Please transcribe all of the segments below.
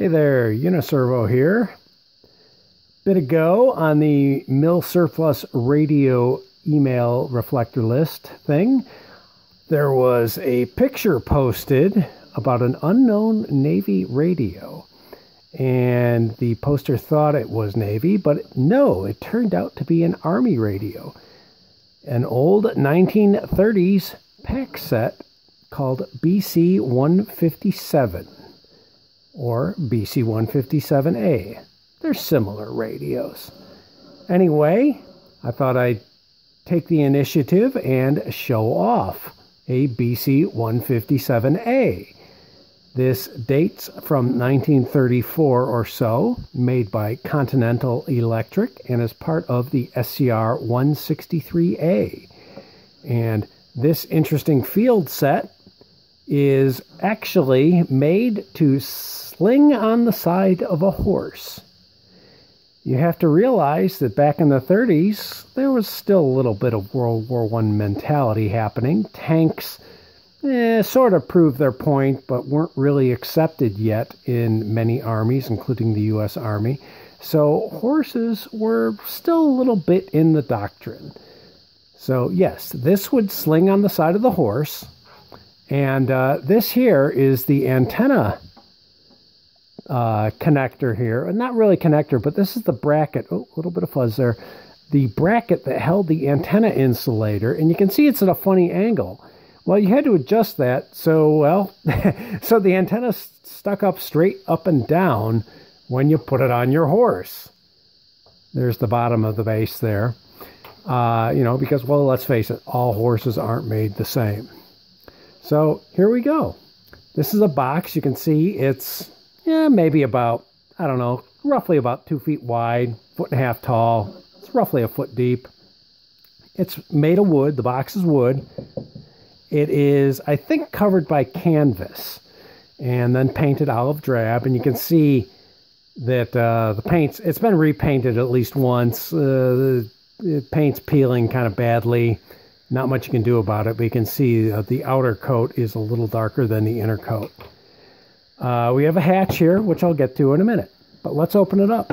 Hey there, Uniservo here. Bit ago on the Milsurplus Radio email reflector list thing, there was a picture posted about an unknown Navy radio. And the poster thought it was Navy, but no, it turned out to be an Army radio. An old 1930s pack set called BC 157 or BC 157A. They're similar radios. Anyway, I thought I'd take the initiative and show off a BC 157A. This dates from 1934 or so, made by Continental Electric, and is part of the SCR 163A. And this interesting field set is actually made to sling on the side of a horse. You have to realize that back in the 30s, there was still a little bit of World War I mentality happening. Tanks eh, sort of proved their point, but weren't really accepted yet in many armies, including the U.S. Army. So horses were still a little bit in the doctrine. So, yes, this would sling on the side of the horse. And uh, this here is the antenna uh, connector here. Not really connector, but this is the bracket. Oh, a little bit of fuzz there. The bracket that held the antenna insulator. And you can see it's at a funny angle. Well, you had to adjust that. So, well, so the antenna stuck up straight up and down when you put it on your horse. There's the bottom of the base there. Uh, you know, because, well, let's face it, all horses aren't made the same. So here we go. This is a box. You can see it's yeah, maybe about, I don't know, roughly about two feet wide, foot and a half tall. It's roughly a foot deep. It's made of wood. The box is wood. It is, I think, covered by canvas and then painted olive drab. And you can see that uh, the paint's, it's been repainted at least once. Uh, the paint's peeling kind of badly. Not much you can do about it, but you can see uh, the outer coat is a little darker than the inner coat. Uh, we have a hatch here, which I'll get to in a minute, but let's open it up.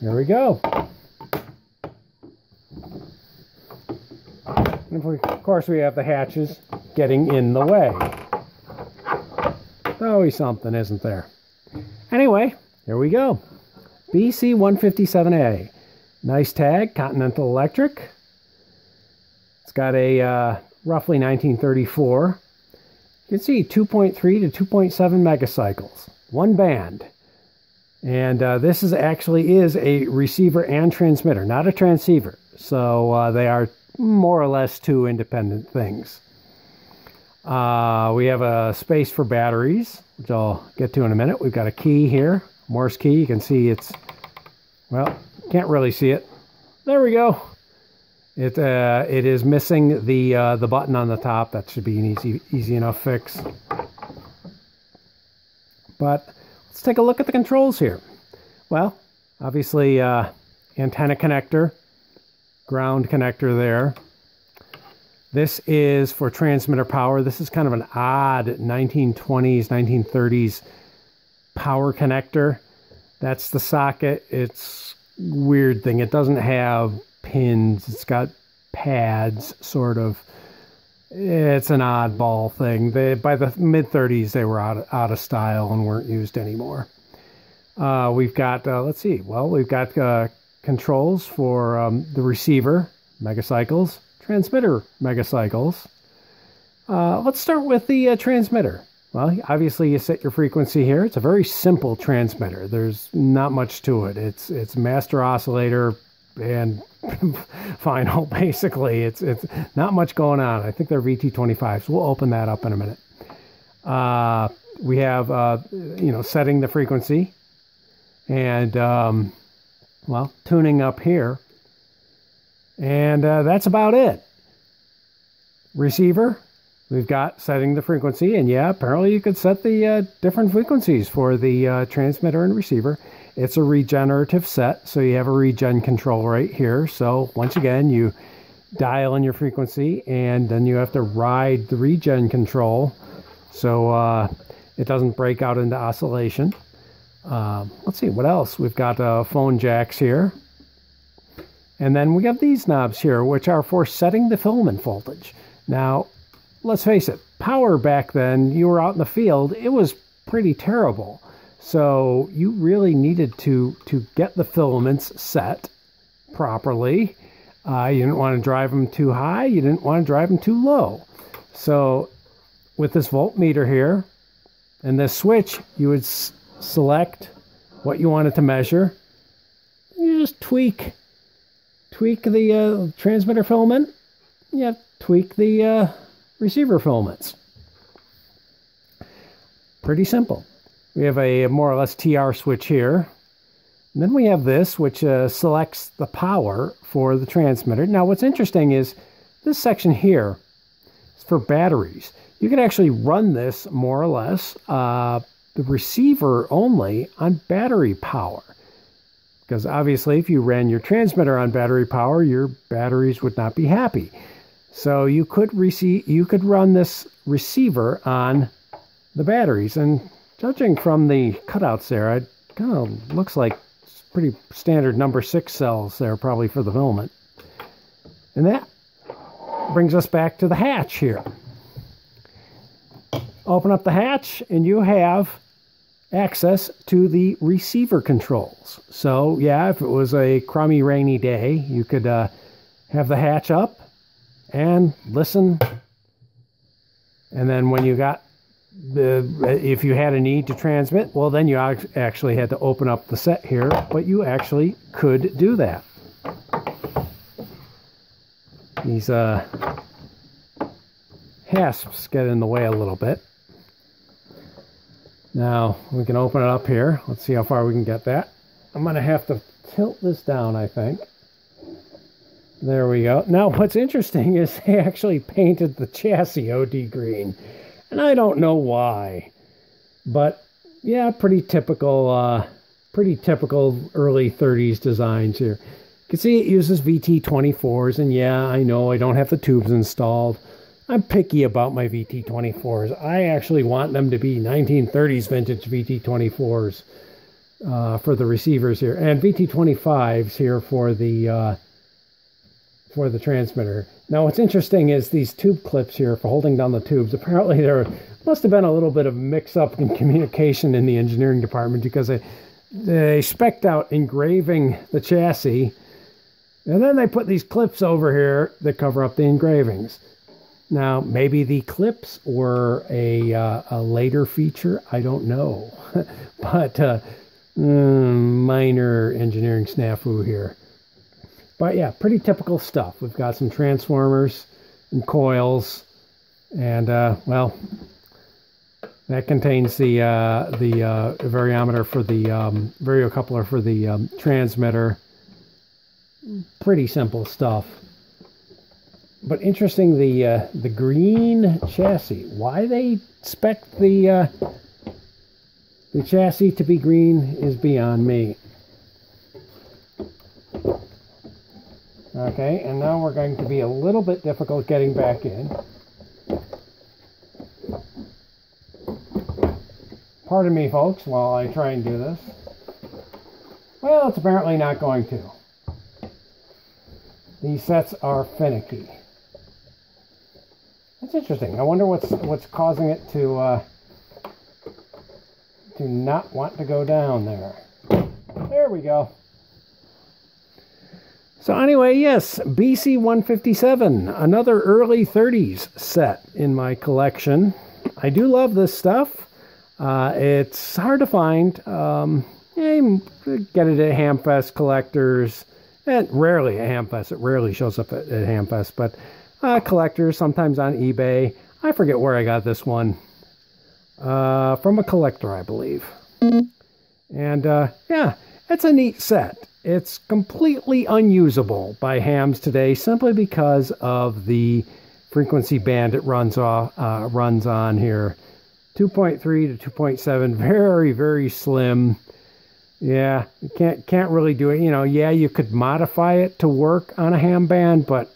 There we go. And of course, we have the hatches getting in the way. Always something, isn't there? Anyway, here we go. BC 157A. Nice tag, Continental Electric. It's got a uh, roughly 1934. You can see 2.3 to 2.7 megacycles. One band. And uh, this is actually is a receiver and transmitter, not a transceiver. So uh, they are more or less two independent things. Uh, we have a space for batteries, which I'll get to in a minute. We've got a key here, Morse key. You can see it's, well, can't really see it. There we go. It uh, it is missing the uh, the button on the top. That should be an easy easy enough fix. But let's take a look at the controls here. Well, obviously uh, antenna connector, ground connector there. This is for transmitter power. This is kind of an odd 1920s, 1930s power connector. That's the socket. It's weird thing. It doesn't have pins. It's got pads, sort of. It's an oddball thing. They, by the mid 30s, they were out, out of style and weren't used anymore. Uh, we've got, uh, let's see, well, we've got uh, controls for um, the receiver, megacycles, transmitter megacycles. Uh, let's start with the uh, transmitter. Well, obviously you set your frequency here. It's a very simple transmitter. There's not much to it. It's it's master oscillator and final basically. It's it's not much going on. I think they're VT25s. We'll open that up in a minute. Uh, we have uh, you know setting the frequency and um, well tuning up here and uh, that's about it. Receiver, we've got setting the frequency, and yeah, apparently you could set the uh, different frequencies for the uh, transmitter and receiver. it's a regenerative set, so you have a regen control right here. So once again, you dial in your frequency, and then you have to ride the regen control so uh, it doesn't break out into oscillation. Uh, let's see, what else? We've got uh, phone jacks here. And then we have these knobs here, which are for setting the filament voltage. Now, let's face it, power back then, you were out in the field, it was pretty terrible. So you really needed to, to get the filaments set properly. Uh, you didn't want to drive them too high, you didn't want to drive them too low. So with this voltmeter here and this switch, you would select what you wanted to measure. You just tweak tweak the uh, transmitter filament. You tweak the uh, receiver filaments. Pretty simple. We have a more or less TR switch here. And then we have this, which uh, selects the power for the transmitter. Now, what's interesting is this section here is for batteries. You can actually run this more or less, uh, the receiver only, on battery power. Because obviously, if you ran your transmitter on battery power, your batteries would not be happy. So you could receive, you could run this receiver on the batteries. And judging from the cutouts there, it kind of looks like pretty standard number six cells there, probably for the filament. And that brings us back to the hatch here. Open up the hatch, and you have access to the receiver controls. So, yeah, if it was a crummy, rainy day, you could uh, have the hatch up and listen. And then when you got the, if you had a need to transmit, well, then you actually had to open up the set here, but you actually could do that. These uh, hasps get in the way a little bit. Now we can open it up here. Let's see how far we can get that. I'm going to have to tilt this down, I think. There we go. Now what's interesting is they actually painted the chassis OD green. And I don't know why. But yeah, pretty typical uh, pretty typical early 30s designs here. You can see it uses VT24s and yeah, I know I don't have the tubes installed. I'm picky about my VT24s. I actually want them to be 1930s vintage VT24s uh, for the receivers here, and VT25s here for the uh, for the transmitter. Now, what's interesting is these tube clips here for holding down the tubes. Apparently, there must have been a little bit of mix-up in communication in the engineering department because they they specked out engraving the chassis, and then they put these clips over here that cover up the engravings. Now, maybe the clips were a, uh, a later feature. I don't know. but uh, mm, minor engineering snafu here. But yeah, pretty typical stuff. We've got some transformers and coils. And, uh, well, that contains the uh, the uh, variometer for the um, variocoupler for the um, transmitter. Pretty simple stuff but interesting the uh, the green chassis. Why they spec the uh, the chassis to be green is beyond me. Okay, and now we're going to be a little bit difficult getting back in. Pardon me, folks, while I try and do this. Well, it's apparently not going to. These sets are finicky. That's interesting. I wonder what's what's causing it to uh, to not want to go down there. There we go. So anyway, yes, BC 157, another early 30s set in my collection. I do love this stuff. Uh, it's hard to find. Um, get it at Hamfest collectors, and rarely at Hamfest. It rarely shows up at, at Hamfest, but uh, collectors, sometimes on eBay. I forget where I got this one. Uh, from a collector, I believe. And uh, yeah, it's a neat set. It's completely unusable by hams today simply because of the frequency band it runs off uh, runs on here. 2.3 to 2.7, very very slim. Yeah, you can't can't really do it. You know, yeah, you could modify it to work on a ham band, but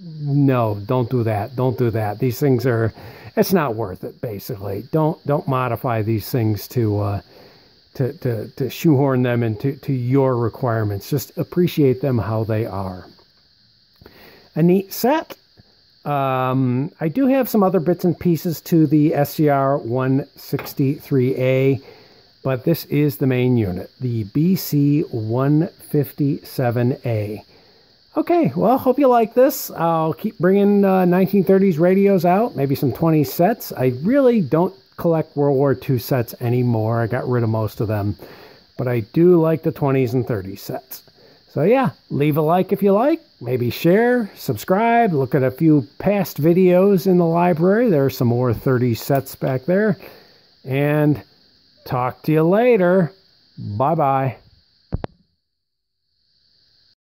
no, don't do that. Don't do that. These things are it's not worth it basically. Don't don't modify these things to uh to, to, to shoehorn them into to your requirements. Just appreciate them how they are. A neat set. Um, I do have some other bits and pieces to the SCR 163A, but this is the main unit, the BC 157A. Okay, well, hope you like this. I'll keep bringing uh, 1930s radios out, maybe some 20 sets. I really don't collect World War II sets anymore. I got rid of most of them. But I do like the 20s and 30s sets. So yeah, leave a like if you like. Maybe share, subscribe, look at a few past videos in the library. There are some more 30 sets back there. And talk to you later. Bye bye.